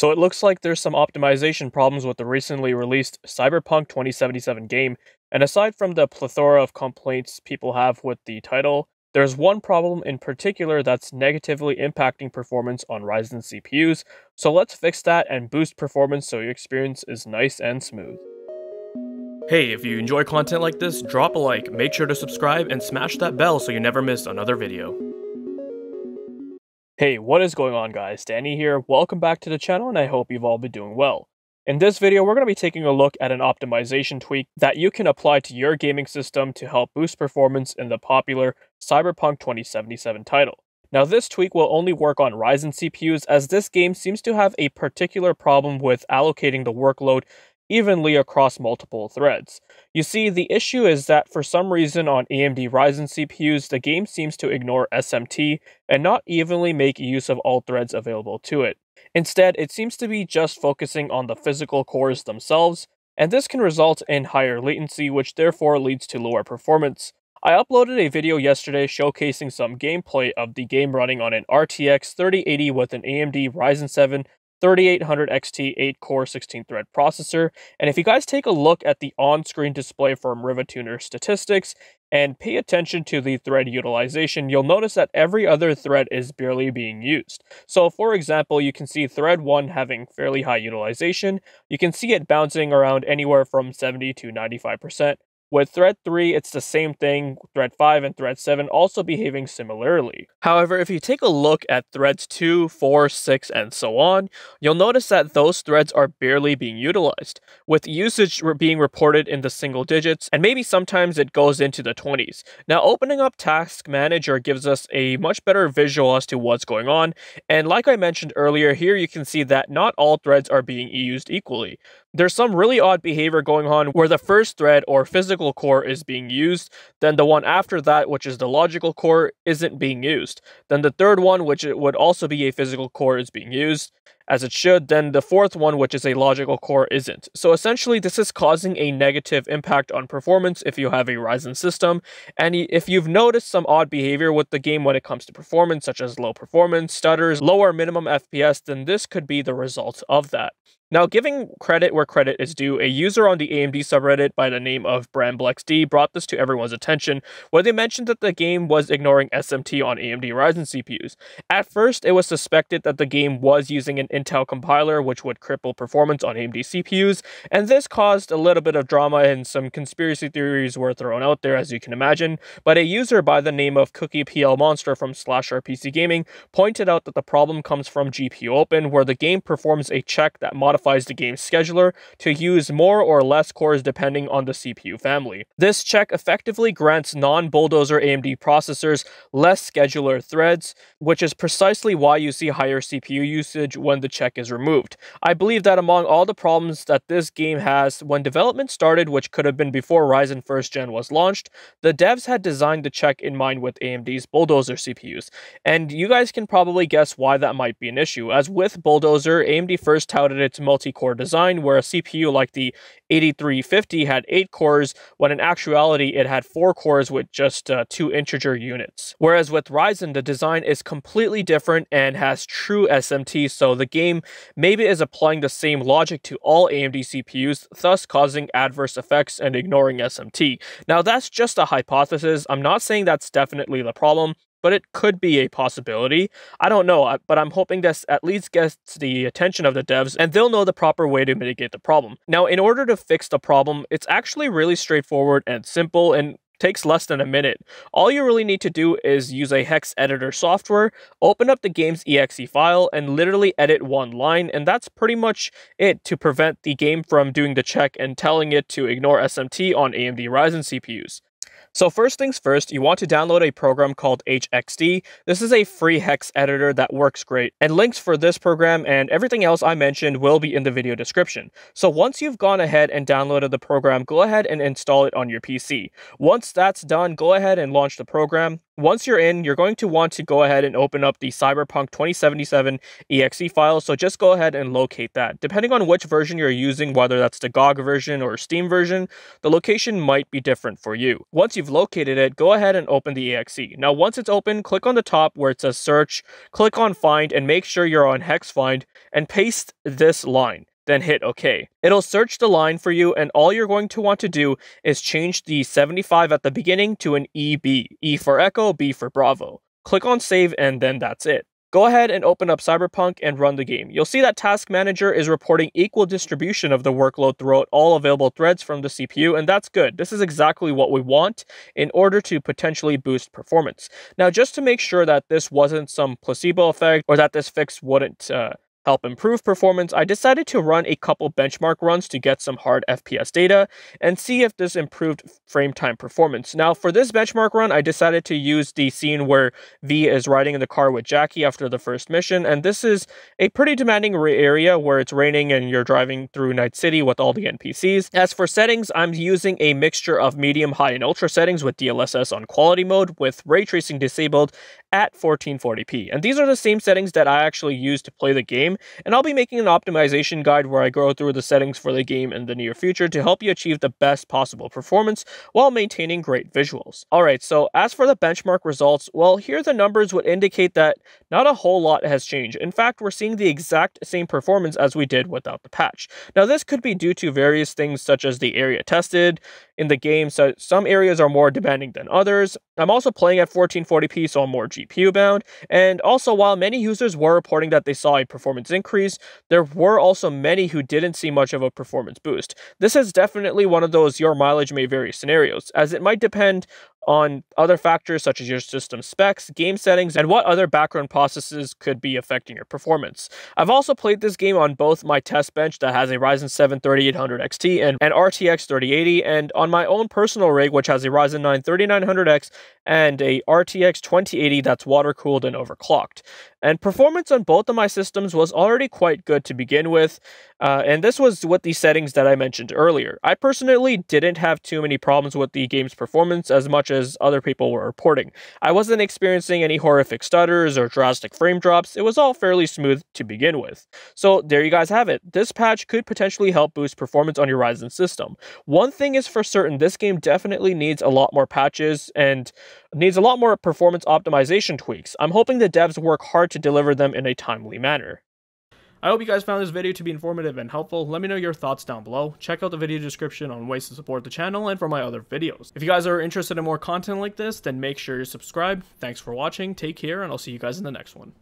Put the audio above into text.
So it looks like there's some optimization problems with the recently released Cyberpunk 2077 game, and aside from the plethora of complaints people have with the title, there's one problem in particular that's negatively impacting performance on Ryzen CPUs, so let's fix that and boost performance so your experience is nice and smooth. Hey, if you enjoy content like this, drop a like, make sure to subscribe, and smash that bell so you never miss another video. Hey, what is going on guys? Danny here, welcome back to the channel and I hope you've all been doing well. In this video, we're going to be taking a look at an optimization tweak that you can apply to your gaming system to help boost performance in the popular Cyberpunk 2077 title. Now this tweak will only work on Ryzen CPUs as this game seems to have a particular problem with allocating the workload evenly across multiple threads. You see, the issue is that for some reason on AMD Ryzen CPUs, the game seems to ignore SMT and not evenly make use of all threads available to it. Instead, it seems to be just focusing on the physical cores themselves, and this can result in higher latency, which therefore leads to lower performance. I uploaded a video yesterday showcasing some gameplay of the game running on an RTX 3080 with an AMD Ryzen 7 3800 XT 8 core 16 thread processor. And if you guys take a look at the on screen display from RivaTuner statistics and pay attention to the thread utilization, you'll notice that every other thread is barely being used. So, for example, you can see thread 1 having fairly high utilization. You can see it bouncing around anywhere from 70 to 95%. With thread 3, it's the same thing, thread 5 and thread 7 also behaving similarly. However, if you take a look at threads 2, 4, 6, and so on, you'll notice that those threads are barely being utilized, with usage being reported in the single digits, and maybe sometimes it goes into the 20s. Now, opening up Task Manager gives us a much better visual as to what's going on, and like I mentioned earlier, here you can see that not all threads are being used equally. There's some really odd behavior going on where the first thread or physical core is being used, then the one after that, which is the logical core, isn't being used. Then the third one, which would also be a physical core, is being used as it should, then the fourth one, which is a logical core, isn't. So essentially, this is causing a negative impact on performance if you have a Ryzen system. And if you've noticed some odd behavior with the game when it comes to performance, such as low performance, stutters, lower minimum FPS, then this could be the result of that. Now, giving credit where credit is due, a user on the AMD subreddit by the name of BramblexD brought this to everyone's attention, where they mentioned that the game was ignoring SMT on AMD Ryzen CPUs. At first, it was suspected that the game was using an Intel compiler, which would cripple performance on AMD CPUs, and this caused a little bit of drama and some conspiracy theories were thrown out there, as you can imagine. But a user by the name of Cookie PL Monster from Slash PC Gaming pointed out that the problem comes from GPU Open, where the game performs a check that modifies modifies the game's scheduler to use more or less cores depending on the CPU family. This check effectively grants non-Bulldozer AMD processors less scheduler threads, which is precisely why you see higher CPU usage when the check is removed. I believe that among all the problems that this game has, when development started, which could have been before Ryzen 1st Gen was launched, the devs had designed the check in mind with AMD's Bulldozer CPUs. And you guys can probably guess why that might be an issue, as with Bulldozer, AMD first touted its multi-core design where a CPU like the 8350 had 8 cores, when in actuality it had 4 cores with just uh, 2 integer units. Whereas with Ryzen, the design is completely different and has true SMT, so the game maybe is applying the same logic to all AMD CPUs, thus causing adverse effects and ignoring SMT. Now that's just a hypothesis, I'm not saying that's definitely the problem, but it could be a possibility. I don't know, uh, but I'm hoping this at least gets the attention of the devs and they'll know the proper way to mitigate the problem. Now, in order to fix the problem, it's actually really straightforward and simple and takes less than a minute. All you really need to do is use a hex editor software, open up the game's exe file, and literally edit one line, and that's pretty much it to prevent the game from doing the check and telling it to ignore SMT on AMD Ryzen CPUs. So first things first, you want to download a program called HXD. This is a free hex editor that works great, and links for this program and everything else I mentioned will be in the video description. So once you've gone ahead and downloaded the program, go ahead and install it on your PC. Once that's done, go ahead and launch the program. Once you're in, you're going to want to go ahead and open up the Cyberpunk 2077 exe file. So just go ahead and locate that. Depending on which version you're using, whether that's the GOG version or Steam version, the location might be different for you. Once you've located it, go ahead and open the exe. Now, once it's open, click on the top where it says search, click on find, and make sure you're on hex find and paste this line then hit OK. It'll search the line for you, and all you're going to want to do is change the 75 at the beginning to an EB. E for Echo, B for Bravo. Click on save, and then that's it. Go ahead and open up Cyberpunk and run the game. You'll see that Task Manager is reporting equal distribution of the workload throughout all available threads from the CPU, and that's good. This is exactly what we want in order to potentially boost performance. Now, just to make sure that this wasn't some placebo effect or that this fix wouldn't uh, help improve performance, I decided to run a couple benchmark runs to get some hard FPS data and see if this improved frame time performance. Now, for this benchmark run, I decided to use the scene where V is riding in the car with Jackie after the first mission, and this is a pretty demanding area where it's raining and you're driving through Night City with all the NPCs. As for settings, I'm using a mixture of medium, high, and ultra settings with DLSS on quality mode with ray tracing disabled at 1440p. And these are the same settings that I actually use to play the game, and I'll be making an optimization guide where I go through the settings for the game in the near future to help you achieve the best possible performance while maintaining great visuals. Alright, so as for the benchmark results, well, here the numbers would indicate that not a whole lot has changed. In fact, we're seeing the exact same performance as we did without the patch. Now, this could be due to various things such as the area tested in the game, so some areas are more demanding than others. I'm also playing at 1440p, so I'm more GPU bound. And also, while many users were reporting that they saw a performance increase, there were also many who didn't see much of a performance boost. This is definitely one of those your mileage may vary scenarios, as it might depend on other factors such as your system specs, game settings, and what other background processes could be affecting your performance. I've also played this game on both my test bench that has a Ryzen 7 3800 XT and an RTX 3080, and on my own personal rig, which has a Ryzen 9 3900X and a RTX 2080 that's water cooled and overclocked. And performance on both of my systems was already quite good to begin with, uh, and this was with the settings that I mentioned earlier. I personally didn't have too many problems with the game's performance as much as other people were reporting. I wasn't experiencing any horrific stutters or drastic frame drops, it was all fairly smooth to begin with. So there you guys have it. This patch could potentially help boost performance on your Ryzen system. One thing is for certain, this game definitely needs a lot more patches and needs a lot more performance optimization tweaks. I'm hoping the devs work hard to deliver them in a timely manner. I hope you guys found this video to be informative and helpful. Let me know your thoughts down below. Check out the video description on ways to support the channel and for my other videos. If you guys are interested in more content like this, then make sure you subscribe. Thanks for watching, take care, and I'll see you guys in the next one.